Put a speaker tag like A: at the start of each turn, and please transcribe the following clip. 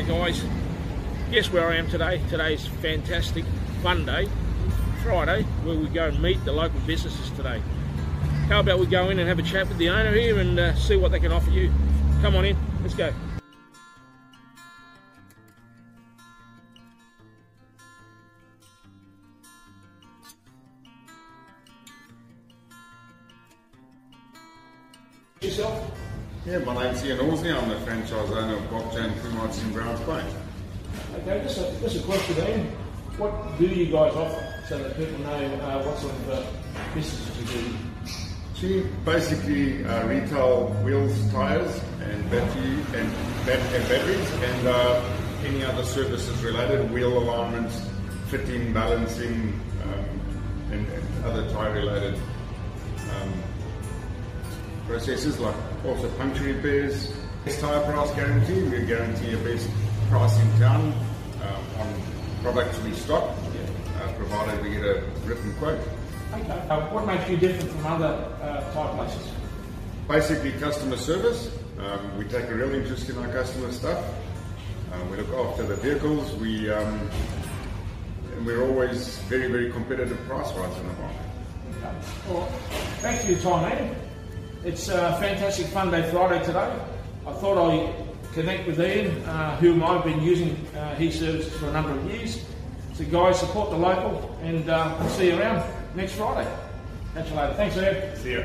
A: Hey guys, guess where I am today? Today's fantastic fun day, Friday, where we go and meet the local businesses today. How about we go in and have a chat with the owner here and uh, see what they can offer you? Come on in, let's go. Yourself?
B: Yeah, my name's Ian Orsley. I'm the franchise owner of Bob Jane T-Mart in Browns Plains.
A: Okay, just a, just a question then. What do you guys offer so that people know uh, what sort of uh, businesses you do?
B: She basically uh, retail wheels, tyres, and battery and, and batteries, and uh, any other services related, wheel alignments, fitting, balancing, um, and, and other tyre related um, processes like also puncture repairs. Best tyre price guarantee, we guarantee a best price in town uh, on products we stock, uh, provided we get a written quote.
A: Okay. Uh, what makes you different from other uh, tyre places?
B: Basically, customer service. Um, we take a real interest in our customer stuff. Uh, we look after the vehicles. We um, and we're always very, very competitive price-wise in the market.
A: Okay. Well, thanks for your time, Ian. It's a fantastic fun day Friday today. I thought I'd connect with Ian, uh, whom I've been using uh, his services for a number of years. So, guys, support the local and uh, see you around next Friday. Catch you later. Thanks, Ian.
B: See ya.